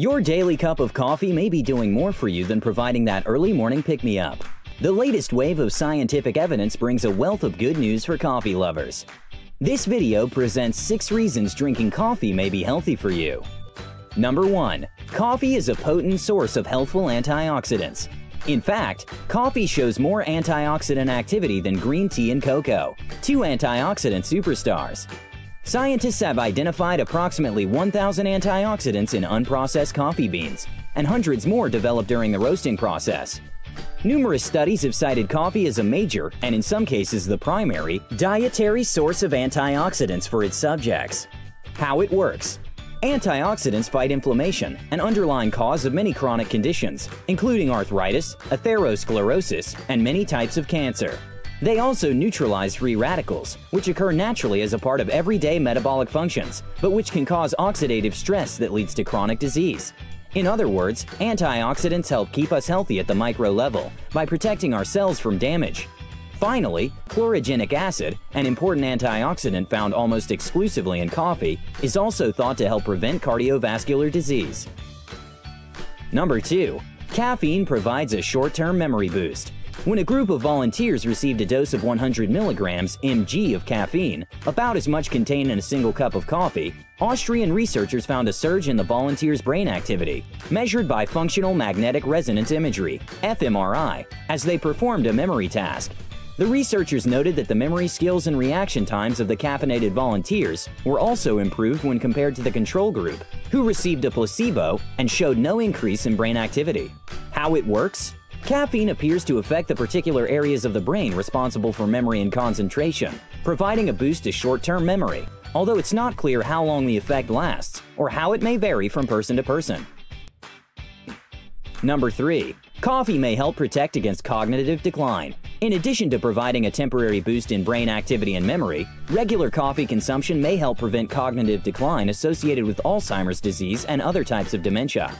Your daily cup of coffee may be doing more for you than providing that early morning pick me up. The latest wave of scientific evidence brings a wealth of good news for coffee lovers. This video presents 6 reasons drinking coffee may be healthy for you. Number 1. Coffee is a potent source of healthful antioxidants. In fact, coffee shows more antioxidant activity than green tea and cocoa, two antioxidant superstars. Scientists have identified approximately 1,000 antioxidants in unprocessed coffee beans, and hundreds more developed during the roasting process. Numerous studies have cited coffee as a major, and in some cases the primary, dietary source of antioxidants for its subjects. How it works Antioxidants fight inflammation, an underlying cause of many chronic conditions, including arthritis, atherosclerosis, and many types of cancer. They also neutralize free radicals, which occur naturally as a part of everyday metabolic functions, but which can cause oxidative stress that leads to chronic disease. In other words, antioxidants help keep us healthy at the micro level by protecting our cells from damage. Finally, chlorogenic acid, an important antioxidant found almost exclusively in coffee, is also thought to help prevent cardiovascular disease. Number 2. Caffeine provides a short-term memory boost. When a group of volunteers received a dose of 100 milligrams mg of caffeine, about as much contained in a single cup of coffee, Austrian researchers found a surge in the volunteers' brain activity, measured by functional magnetic resonance imagery fMRI, as they performed a memory task. The researchers noted that the memory skills and reaction times of the caffeinated volunteers were also improved when compared to the control group, who received a placebo and showed no increase in brain activity. How it works? Caffeine appears to affect the particular areas of the brain responsible for memory and concentration, providing a boost to short-term memory, although it's not clear how long the effect lasts or how it may vary from person to person. Number 3. Coffee may help protect against cognitive decline. In addition to providing a temporary boost in brain activity and memory, regular coffee consumption may help prevent cognitive decline associated with Alzheimer's disease and other types of dementia.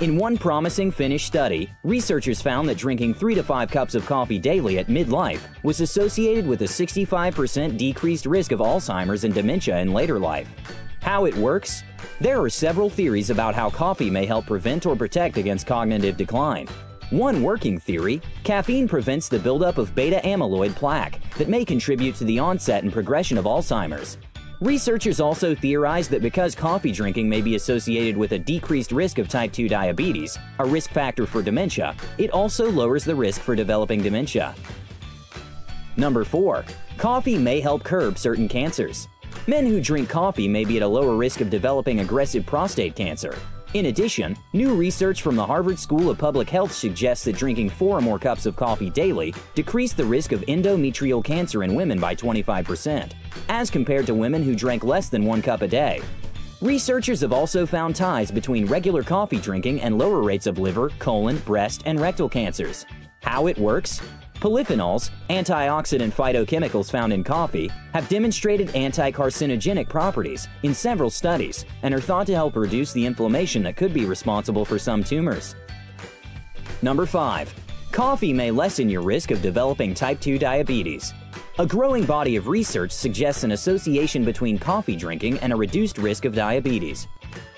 In one promising Finnish study, researchers found that drinking 3 to 5 cups of coffee daily at midlife was associated with a 65% decreased risk of Alzheimer's and dementia in later life. How it works? There are several theories about how coffee may help prevent or protect against cognitive decline. One working theory, caffeine prevents the buildup of beta amyloid plaque that may contribute to the onset and progression of Alzheimer's. Researchers also theorize that because coffee drinking may be associated with a decreased risk of type 2 diabetes, a risk factor for dementia, it also lowers the risk for developing dementia. Number 4. Coffee may help curb certain cancers. Men who drink coffee may be at a lower risk of developing aggressive prostate cancer. In addition, new research from the Harvard School of Public Health suggests that drinking four or more cups of coffee daily decreased the risk of endometrial cancer in women by 25%, as compared to women who drank less than one cup a day. Researchers have also found ties between regular coffee drinking and lower rates of liver, colon, breast, and rectal cancers. How it works? Polyphenols, antioxidant phytochemicals found in coffee, have demonstrated anti-carcinogenic properties in several studies and are thought to help reduce the inflammation that could be responsible for some tumors. Number 5. Coffee may lessen your risk of developing type 2 diabetes. A growing body of research suggests an association between coffee drinking and a reduced risk of diabetes.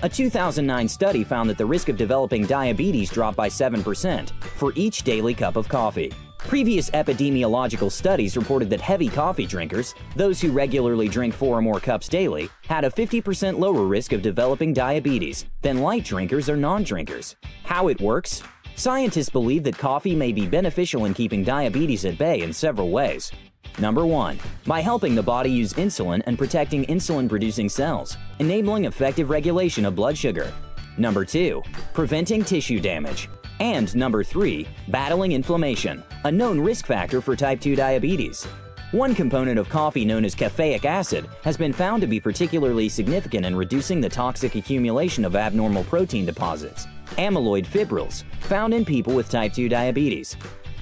A 2009 study found that the risk of developing diabetes dropped by 7% for each daily cup of coffee. Previous epidemiological studies reported that heavy coffee drinkers, those who regularly drink four or more cups daily, had a 50% lower risk of developing diabetes than light drinkers or non-drinkers. How it works? Scientists believe that coffee may be beneficial in keeping diabetes at bay in several ways. Number 1. By helping the body use insulin and protecting insulin-producing cells, enabling effective regulation of blood sugar. Number 2. Preventing tissue damage. And number 3. Battling inflammation, a known risk factor for type 2 diabetes. One component of coffee known as caffeic acid has been found to be particularly significant in reducing the toxic accumulation of abnormal protein deposits, amyloid fibrils, found in people with type 2 diabetes.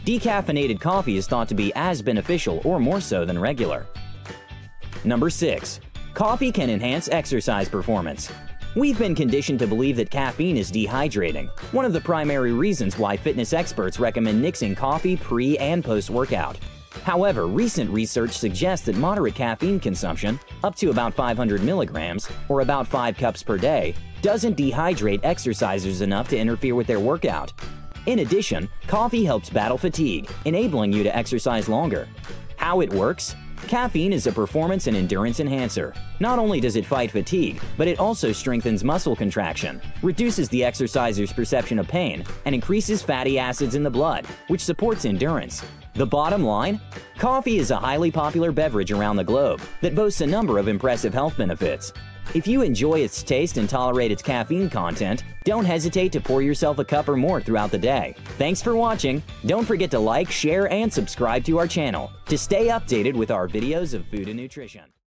Decaffeinated coffee is thought to be as beneficial or more so than regular. Number 6. Coffee can enhance exercise performance. We've been conditioned to believe that caffeine is dehydrating, one of the primary reasons why fitness experts recommend nixing coffee pre and post-workout. However, recent research suggests that moderate caffeine consumption, up to about 500 milligrams, or about 5 cups per day, doesn't dehydrate exercisers enough to interfere with their workout. In addition, coffee helps battle fatigue, enabling you to exercise longer. How it works? Caffeine is a performance and endurance enhancer. Not only does it fight fatigue, but it also strengthens muscle contraction, reduces the exerciser's perception of pain, and increases fatty acids in the blood, which supports endurance. The bottom line? Coffee is a highly popular beverage around the globe that boasts a number of impressive health benefits. If you enjoy its taste and tolerate its caffeine content, don't hesitate to pour yourself a cup or more throughout the day. Thanks for watching. Don't forget to like, share, and subscribe to our channel to stay updated with our videos of food and nutrition.